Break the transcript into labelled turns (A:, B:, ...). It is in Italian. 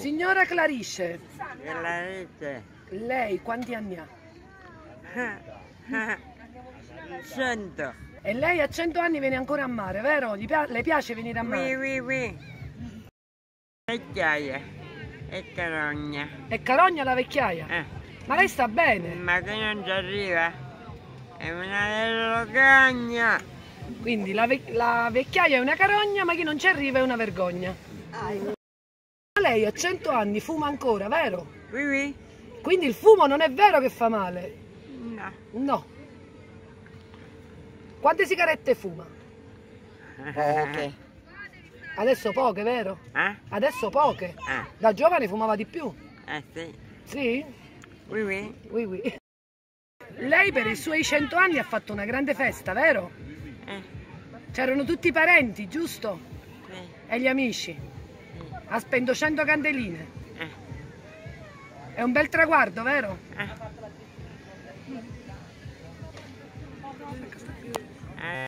A: Signora Clarice,
B: rete.
A: lei quanti anni ha?
B: Cento.
A: E lei a 100 anni viene ancora a mare, vero? Pia- le piace venire a mare?
B: oui, oui. Vecchiaia e carogna.
A: E carogna la vecchiaia?
B: Eh,
A: Ma lei sta bene?
B: ma che non ci arriva? È una vergogna.
A: Quindi la, vec- la vecchiaia è una carogna, ma chi non ci arriva è una vergogna. Ma lei a 100 anni fuma ancora, vero?
B: Oui, oui.
A: Quindi il fumo non è vero che fa male?
B: No.
A: No. Quante sigarette fuma?
B: Poche.
A: Adesso poche, vero?
B: Eh?
A: Adesso poche.
B: Eh,
A: Da giovane fumava di più.
B: eh sì.
A: Sì?
B: Oui, oui.
A: Oui, oui. Lei per i suoi 100 anni ha fatto una grande festa, vero?
B: Eh,
A: C'erano tutti i parenti, giusto?
B: sì.
A: E gli amici. Ha spento 100 candeline.
B: Eh.
A: È un bel traguardo, vero?
B: Eh. Mm.